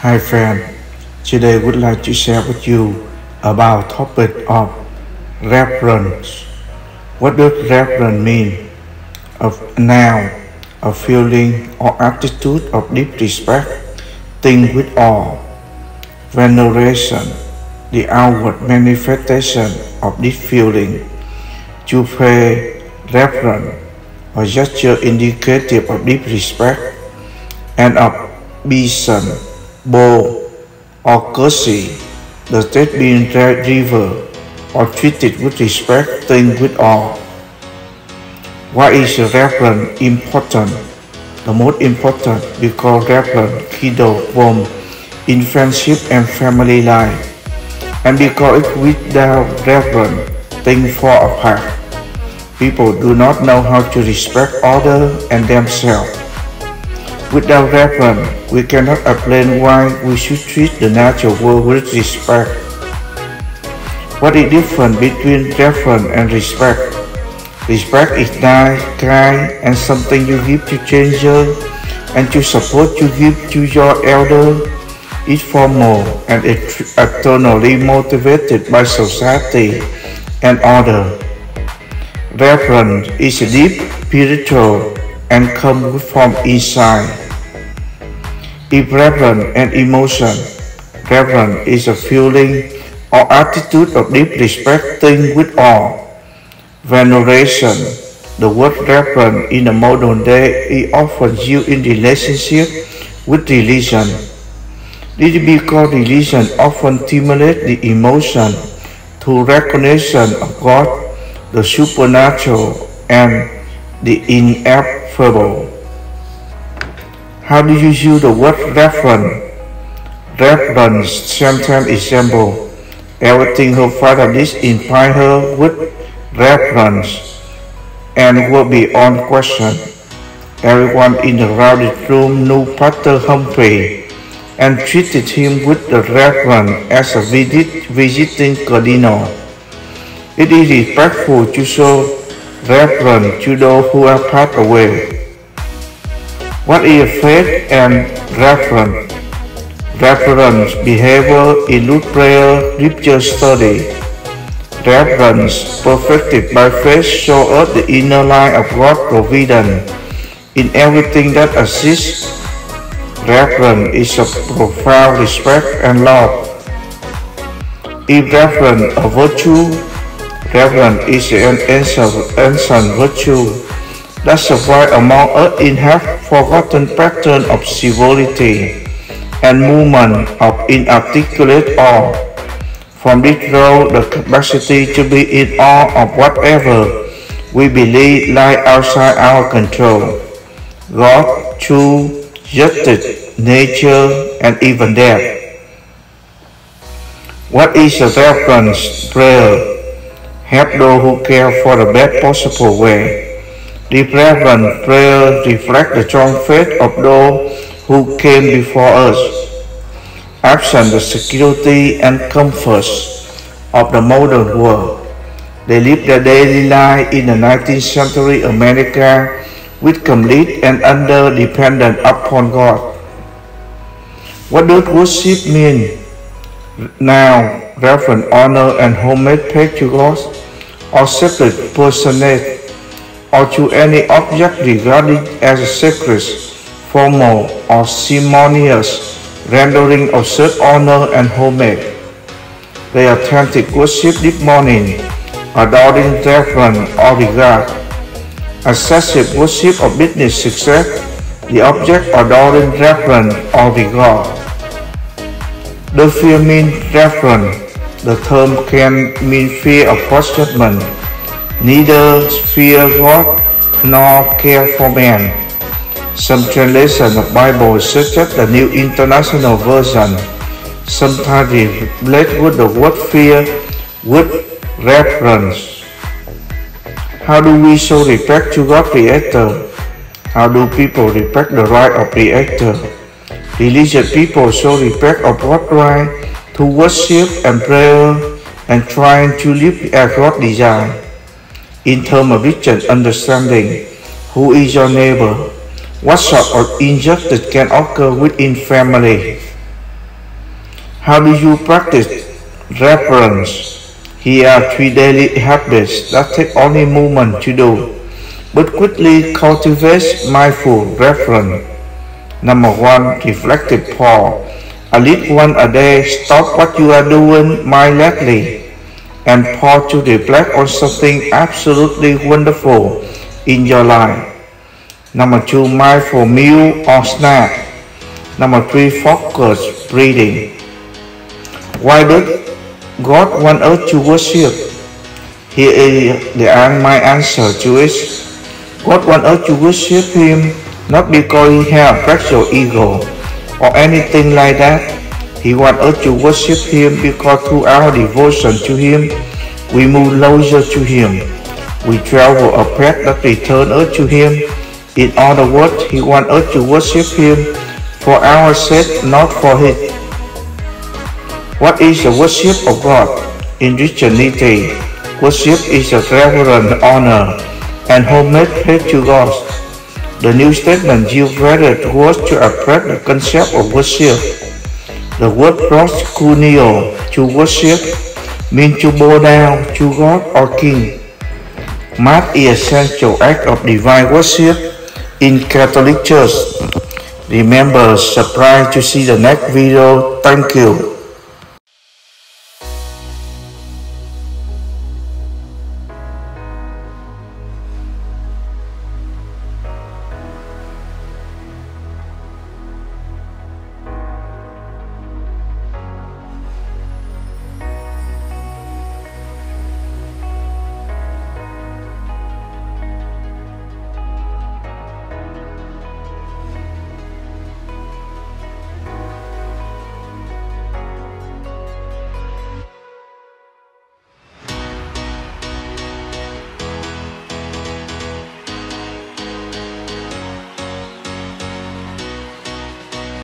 Hi friend, today I would like to share with you about topic of reverence. What does reverence mean? A noun, a feeling or attitude of deep respect, think with awe. Veneration, the outward manifestation of this feeling. To pay reverence, a gesture indicative of deep respect and of obeisance bow, or courtesy, the state being river or treated with respect, think with awe. Why is reverence important? The most important because reverence kindle warmth in friendship and family life, and because without reverence, things fall apart. People do not know how to respect others and themselves. Without reverence, we cannot explain why we should treat the natural world with respect. What is different between reverence and respect? Respect is nice, kind, and something you give to strangers, and to support you give to your elder is formal and externally motivated by society and order. Reverence is deep, spiritual, and comes from inside. If reverence and emotion, reverence is a feeling or attitude of deep respect think with awe. Veneration, the word reverence in the modern day is often used in relationship with religion. This is because religion often stimulates the emotion to recognition of God, the supernatural, and the ineffable. How do you use the word reference? Reference sometimes example. Everything her father did inspire her with reference and will be on question. Everyone in the crowded room knew Pastor Humphrey and treated him with the reverence as a visit, visiting cardinal. It is respectful to show reverence to those who have passed away. What is faith and reference? Reference behavior include prayer, scripture study. Reference perfected by faith show us the inner light of God's providence in everything that exists. Reverence is a profound respect and love. Reverence a virtue, reverence is an ancient virtue. That's why among us in half forgotten pattern of civility and movement of inarticulate awe. From this grow the capacity to be in awe of whatever we believe lie outside our control. God, truth, justice, nature, and even death. What is a reference prayer? Help those who care for the best possible way. The reverent prayer reflects the strong faith of those who came before us. Absent the security and comforts of the modern world, they live their daily life in the 19th century America with complete and under dependent upon God. What does worship mean? Now, reverent honor and homage paid to God, or separate personate or to any object regarded as a sacred, formal, or ceremonious, rendering of such honor and homage. The authentic worship this morning, adoring reverence or regard, excessive worship of business success, the object adoring reverence or regard. The fear means reverence. The term can mean fear of God's judgment neither fear God nor care for man. Some translations of the Bible such as the New International Version sometimes replace with the word fear with reverence. How do we show respect to God Creator? How do people respect the right of Creator? Religious people show respect of God's right to worship and prayer and trying to live as God desires in terms of riches understanding who is your neighbor, what sort of injustice can occur within family. How do you practice reverence? Here are three daily habits that take only moment to do, but quickly cultivate mindful reverence. Number one, reflective pause. At least one a day, stop what you are doing mindlessly and pause to reflect on something absolutely wonderful in your life. Number two, mindful meal or snack. Number three, focus breathing. Why does God want us to worship? Here is the, my answer to it. God wants us to worship Him not because He has special ego or anything like that. He wants us to worship Him because through our devotion to Him, we move closer to Him. We travel a path that returns us to Him. In other words, He wants us to worship Him for our sake, not for His. What is the worship of God? In Christianity, worship is a reverent honor and homemade praise to God. The New Testament uses various words to express the concept of worship. The word proskuneo, to worship, means to bow down to God or King. Mass is essential act of divine worship in Catholic Church. Remember, subscribe to see the next video. Thank you.